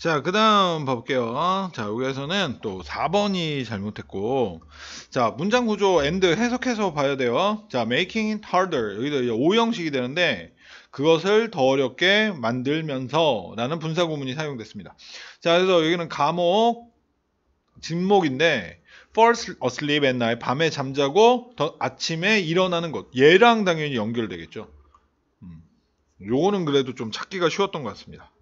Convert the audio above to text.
자, 그 다음 봐볼게요. 자, 여기에서는 또 4번이 잘못했고, 자, 문장 구조 and 해석해서 봐야 돼요. 자, making it harder. 여기도 이제 5형식이 되는데, 그것을 더 어렵게 만들면서 라는 분사 구문이 사용됐습니다. 자, 그래서 여기는 감옥, 진목인데, fall asleep at night. 밤에 잠자고, 더 아침에 일어나는 것. 얘랑 당연히 연결되겠죠. 음. 요거는 그래도 좀 찾기가 쉬웠던 것 같습니다.